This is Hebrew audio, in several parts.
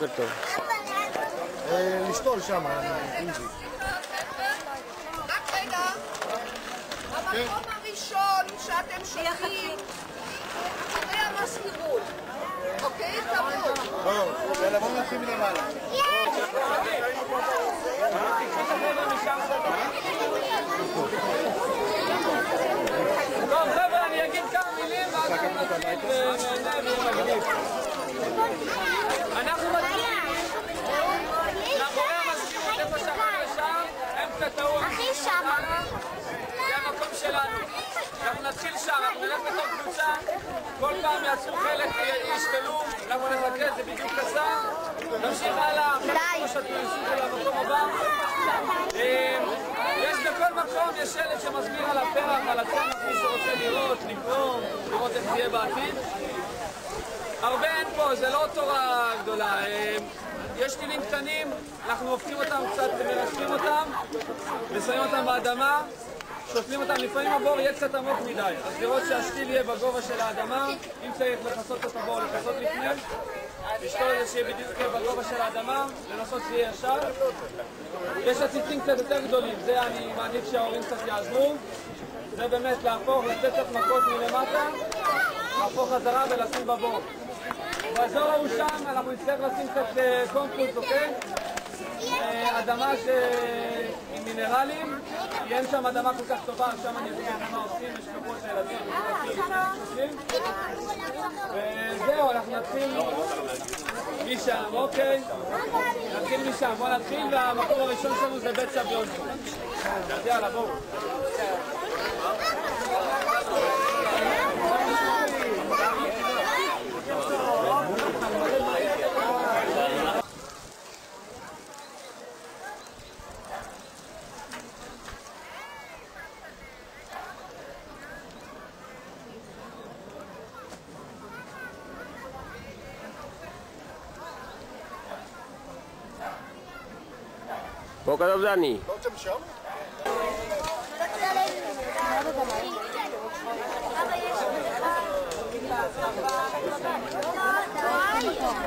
בוקר טוב. אה, לשתול שם, רק רגע. המקום הראשון שאתם שותים אחרי המזכירות. אוקיי? תבואו. יאללה, בואו נתחיל מלמעלה. טוב חבר'ה, אני אגיד כמה מילים ואז אנחנו נתחיל ונהנה ויהיה מגניב. אנחנו מתחילים מאחורי המזכירות, איפה שאנחנו לשם, הם קצת טעו. הכי שמה. זה המקום שלנו. אנחנו נתחיל שם, אנחנו נלך בתור קבוצה, כל פעם יעשו חלק, ישתלו, אנחנו נחכה, זה בדיוק עשה. נמשיך הלאה, כמו שאתם יושבים למקום הבא. אה, יש בכל מקום, יש שלט שמסביר על הפרח, על הצמח, מי שרוצה לראות, לקרוא, לראות איך זה יהיה בעתיד. הרבה אין פה, זה לא תורה גדולה. אה, יש טילים קטנים, אנחנו הופכים אותם קצת, מרשמים אותם, ושמים אותם באדמה, שותלים אותם, לפעמים הבור יהיה קצת עמוק מדי, אז לראות שהשתיל יהיה בגובה של האדמה, אם צריך לכסות את הבור, לכסות לפני, לשתול את זה שיהיה בדיוק בגובה של האדמה, לנסות שיהיה ישר. יש עציצים קצת יותר גדולים, זה אני מעדיף שההורים קצת יעזרו, זה באמת להפוך, לתת קצת מכות מלמטה, להפוך חזרה ולשים בבור. באזור ההוא שם אנחנו נצטרך לשים קצת אה, קומפוסט, אוקיי? אה, אדמה. עם מינרלים, כי אין שם אדמה כל כך טובה, שם אני אסביר מה עושים, יש כבוד לילדים, וזהו, אנחנו נתחיל משם, אוקיי? נתחיל משם, בואו נתחיל, והמקום הראשון שלנו זה בית סביון. אז יאללה, בואו. בוקר טוב דני. לא רוצה משם? תן להם קצת אדמה. תן להם קצת את זה.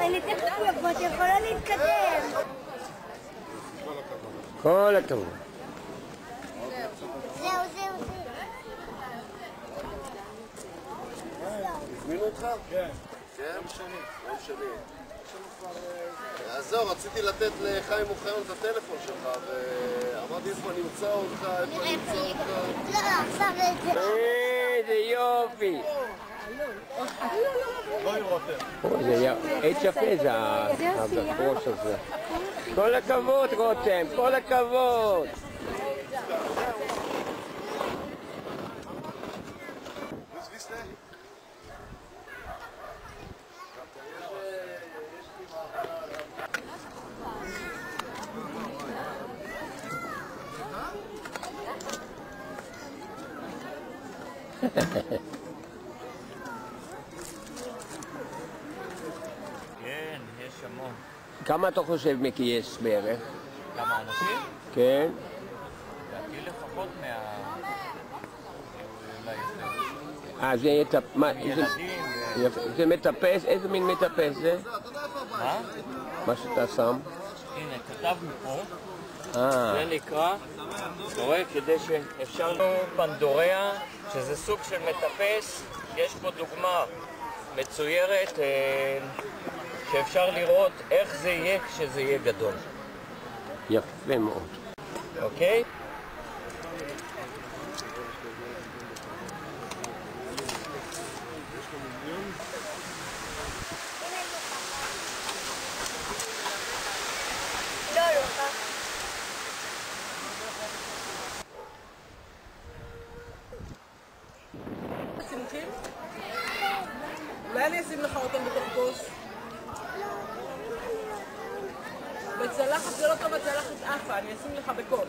אני תכף יבוא, את יכולה להתקדם. כל הכבוד. זהו, זהו, זהו. הזמינו אותך? כן. כן? יום שני. עזוב, רציתי לתת לחיים אוחיון את הטלפון שלך, ואמרתי איפה נמצא אותך, איפה נמצא אותך. לא, עכשיו את זה. איזה יופי. בואי רותם. אוי, זה יא- עץ יפה זה הברוש הזה. כל הכבוד רותם, כל הכבוד. כן, יש המון. כמה אתה חושב מיקי יש בערך? כמה אנשים? כן? לדעתי לפחות מה... אה, זה יטפ... מה. יפה. זה מטפס? איזה מין מטפס זה? מה? מה שאתה שם? הנה, כתבנו פה. זה נקרא, אתה רואה, כדי שאפשר לו פנדוריה, שזה סוג של מטפס, יש פה דוגמה מצוירת אה, שאפשר לראות איך זה יהיה כשזה יהיה גדול, יפה מאוד. אוקיי? לא, לא. צמחים? אשים לך אותם בתוך כוס? בצלחת זה לא טוב, בצלחת עפה, אני אשים לך בכוס.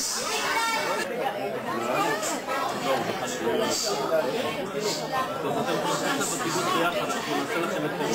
this. אני רוצה לכם את זה.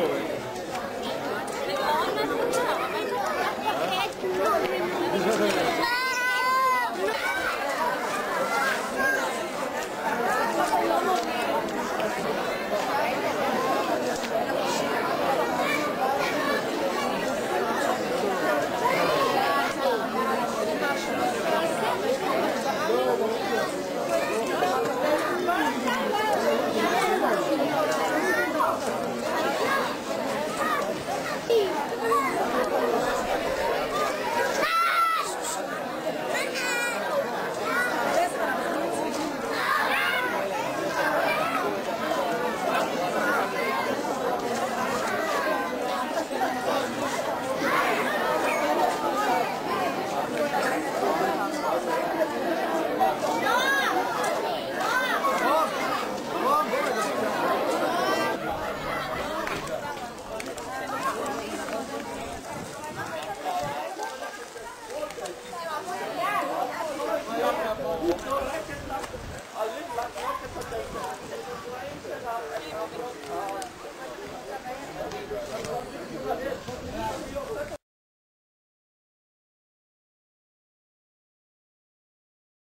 forward.